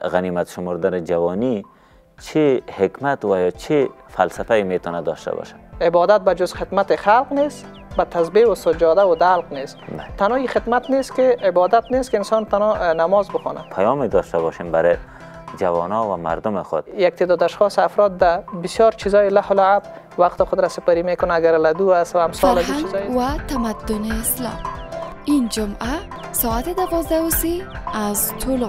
غنیمت شمردن جوانی چه حکمت و یا چه فلسفه می‌تونه داشته باشه؟ عبادت به جز خدمت خلق نیست به تسبیح و سجاده و دلق نیست. تنها خدمت نیست که عبادت نیست که انسان تنها نماز بخونه. پیامی داشته باشیم برای جوانا و مردم خود. یک تعداد اشخاص افراد در بسیار چیزای لح و لعب وقت خود را سپری می‌کنه اگر لدو است و امثال چیزای و تمدن اسلام. این جمعه ساعت دوازده و سی از طولو